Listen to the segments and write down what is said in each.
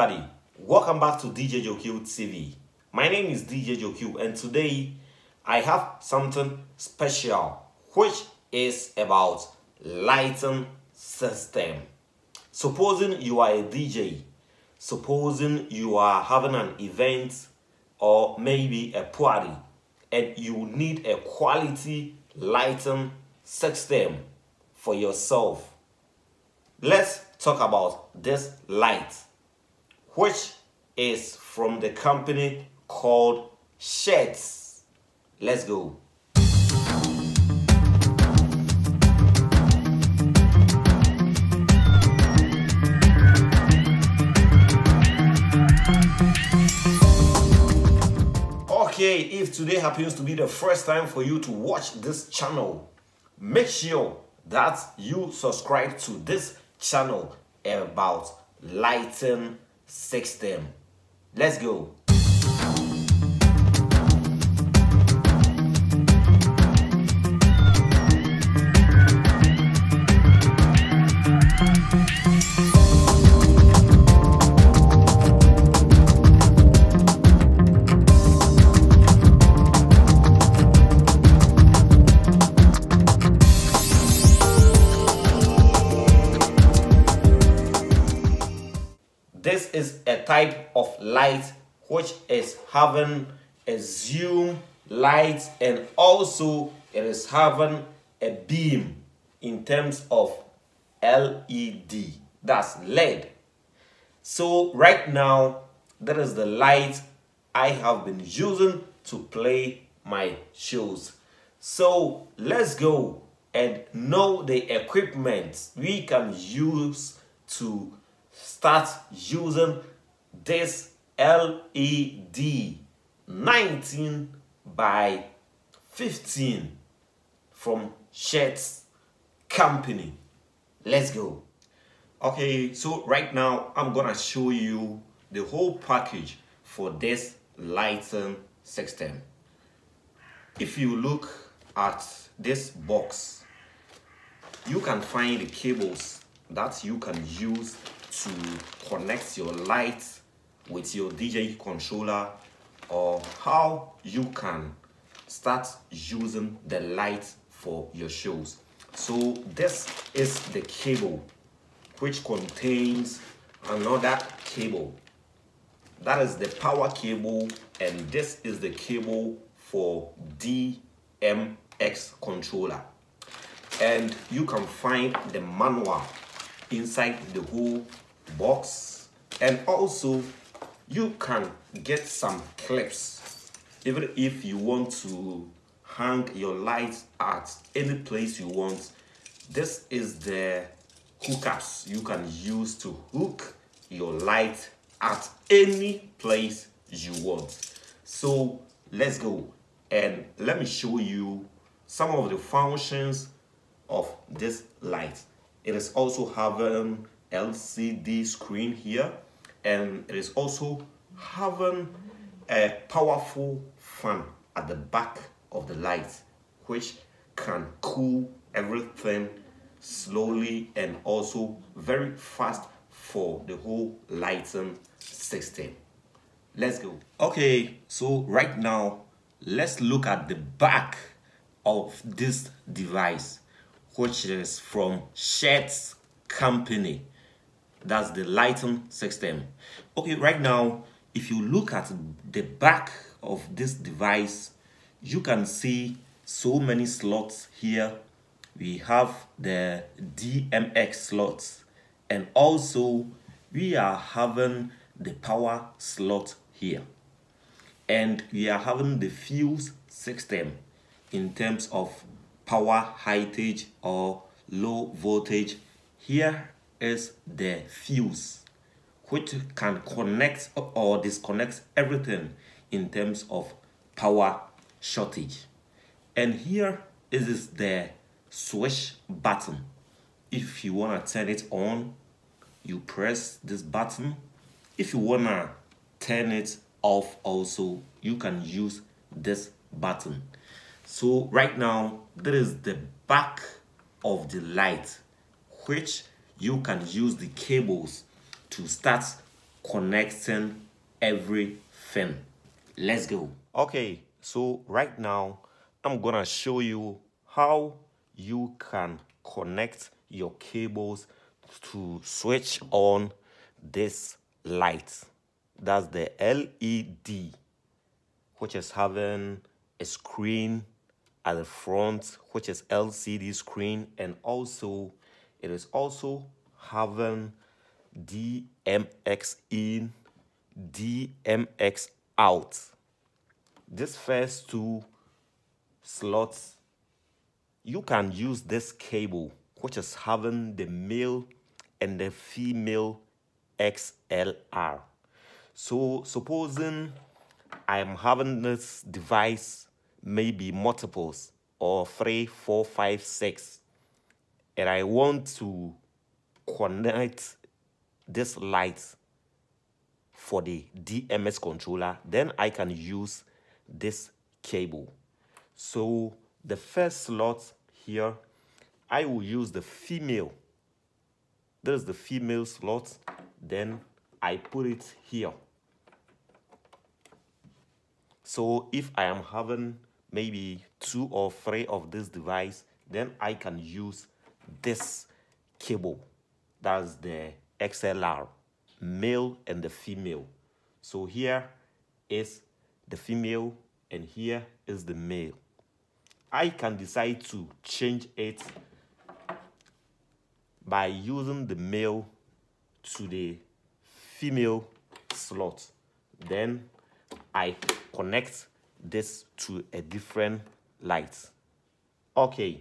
Everybody. Welcome back to DJ Joe Cue TV. My name is DJ Joe Cue, and today I have something special, which is about lighting system. Supposing you are a DJ, supposing you are having an event or maybe a party, and you need a quality lighting system for yourself. Let's talk about this light, which is from the company called SHEHDS. Let's go. Okay, if today happens to be the first time for you to watch this channel, make sure that you subscribe to this channel about lighting system. Let's go. Light which is having a zoom light and also it is having a beam in terms of LED. That's LED. So right now, that is the light I have been using to play my shows. So let's go and know the equipment we can use to start using this LED 19 by 15 from SHEHDS company. Let's go. Okay, so right now I'm gonna show you the whole package for this lighting system. If you look at this box, you can find the cables that you can use to connect your light with your DJ controller or how you can start using the light for your shows. So this is the cable which contains another cable. That is the power cable and this is the cable for DMX controller. And you can find the manual inside the whole box and also you can get some clips even if you want to hang your lights at any place you want. This is the hookups you can use to hook your light at any place you want. So let's go and let me show you some of the functions of this light. It is also having LCD screen here and it is also having a powerful fan at the back of the light which can cool everything slowly and also very fast for the whole lighting system. Let's go. Okay, so right now let's look at the back of this device which is from SHEHDS company that's the lighting system. Okay right now if you look at the back of this device you can see so many slots here. We have the DMX slots and also we are having the power slot here. And we are having the fuse system in terms of power high voltage or low voltage here is the fuse which can connect or disconnect everything in terms of power shortage. And here is the switch button. If you want to turn it on you press this button. If you want to turn it off also you can use this button. So right now there is the back of the light which you can use the cables to start connecting everything. Let's go. Okay, so right now I'm gonna show you how you can connect your cables to switch on this light. That's the LED, which is having a screen at the front, which is LCD screen, and also it is also having DMX in, DMX out. This first two slots, you can use this cable, which is having the male and the female XLR. So supposing I am having this device maybe multiples or three, four, five, six, and I want to connect this light for the DMX controller, then I can use this cable. So the first slot here, I will use the female. There's the female slot. Then I put it here. So if I am having maybe two or three of this device, then I can use this cable. That's the XLR, male and the female. So here is the female and here is the male. I can decide to change it by using the male to the female slot. Then I connect this to a different light. Okay,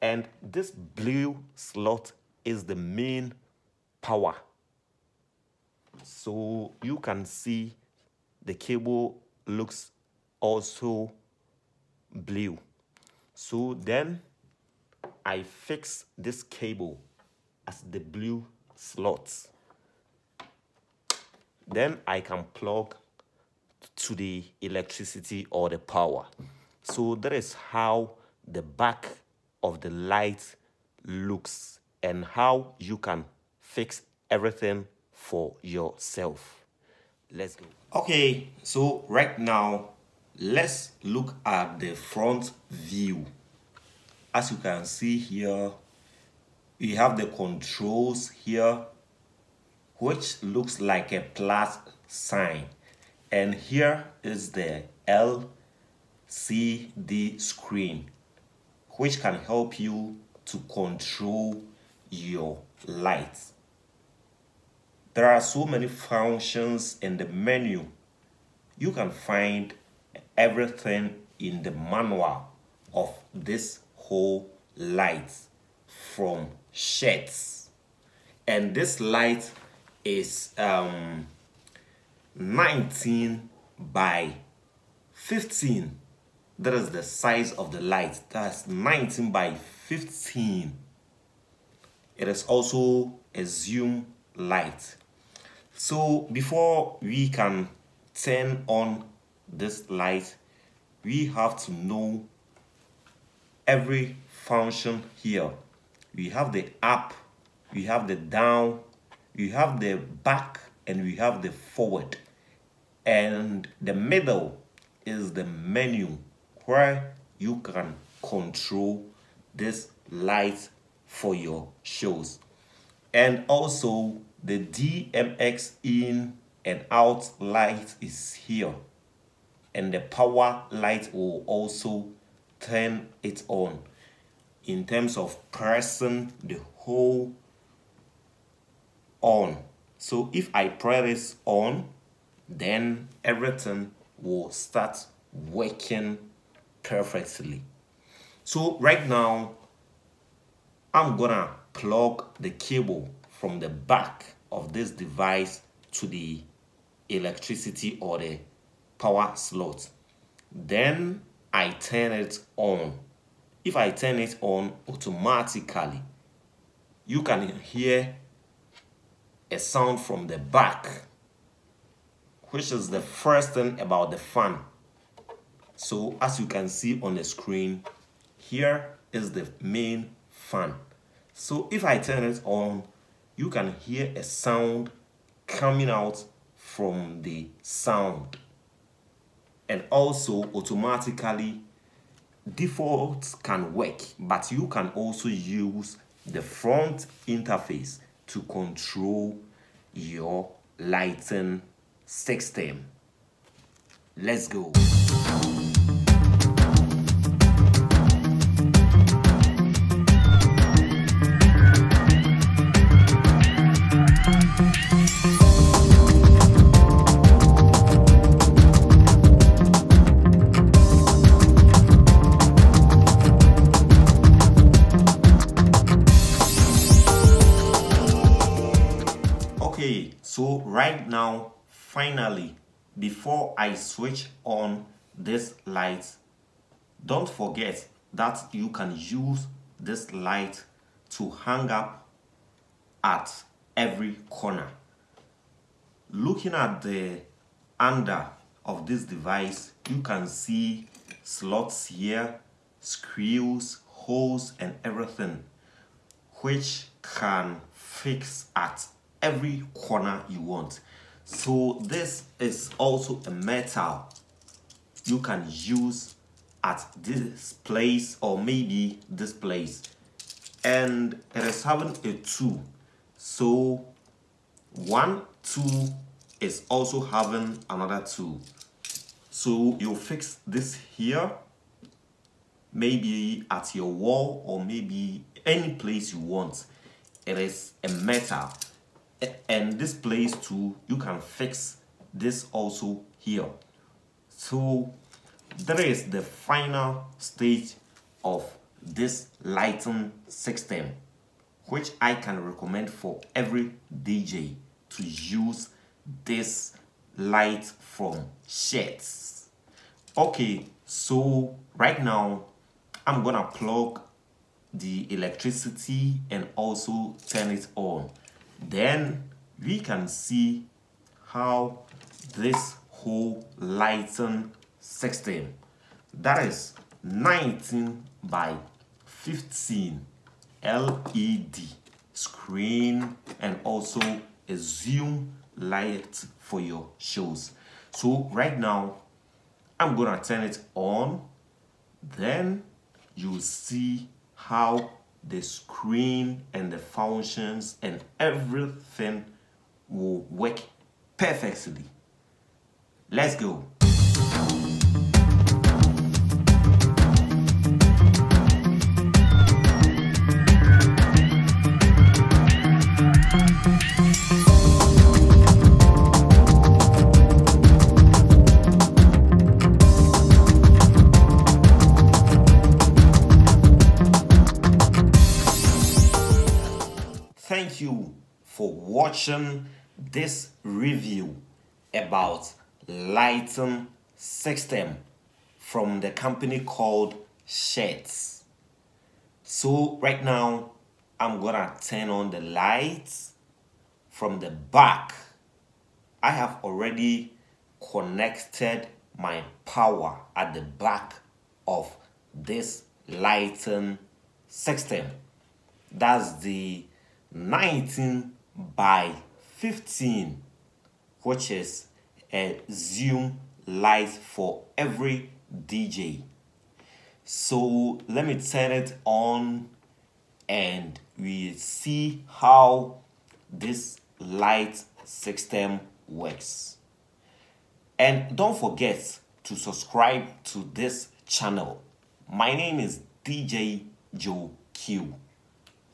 and this blue slot is the main power. So you can see the cable looks also blue. So then I fix this cable as the blue slots. Then I can plug to the electricity or the power. So that is how the back of the light looks and how you can fix everything for yourself. Let's go. Okay, so right now, let's look at the front view. As you can see here, we have the controls here, which looks like a plus sign. And here is the LCD screen, which can help you to control your lights. There are so many functions in the menu. You can find everything in the manual of this whole light from SHEHDS. And this light is um, 19 by 15. That is the size of the light. That's 19 by 15. It is also a zoom light. So before we can turn on this light, we have to know every function here. We have the up, we have the down, we have the back, and we have the forward. And the middle is the menu where you can control this light for your shows. And also the DMX in and out light is here. And the power light will also turn it on in terms of pressing the whole on. So if I press on, then everything will start working perfectly. So right now, I'm gonna plug the cable from the back of this device to the electricity or the power slot. Then I turn it on. If I turn it on automatically, you can hear a sound from the back, which is the first thing about the fan. So as you can see on the screen, here is the main fan. So if I turn it on, you can hear a sound coming out from the sound. And also automatically defaults can work but you can also use the front interface to control your lighting system. Let's go finally before i switch on this light don't forget that you can use this light to hang up at every corner. Looking at the under of this device you can see slots here screws holes and everything which can fix at every corner you want so this is also a metal you can use at this place or maybe this place. And it is having a two. So one two is also having another two. So you fix this here maybe at your wall or maybe any place you want. It is a metal and this place too you can fix this also here so there is the final stage of this lighting system which I can recommend for every DJ to use this light from SHEHDS. Okay, so right now I'm gonna plug the electricity and also turn it on then we can see how this whole lighting system that is 19 by 15 LED screen and also a zoom light for your shows. So right now I'm gonna turn it on. Then you see how the screen and the functions and everything will work perfectly. Let's go. Watching this review about lighting system from the company called SHEHDS. So right now I'm gonna turn on the lights from the back. I have already connected my power at the back of this lighting system. That's the 19 by 15 which is a zoom light for every DJ so let me turn it on and we see how this light system works. And don't forget to subscribe to this channel. My name is DJ Joe Cue.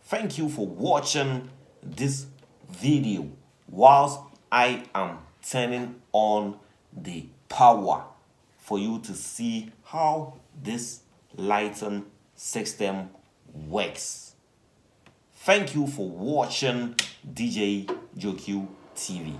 Thank you for watching this video whilst I am turning on the power for you to see how this lighting system works. Thank you for watching DJ Joe Cue TV.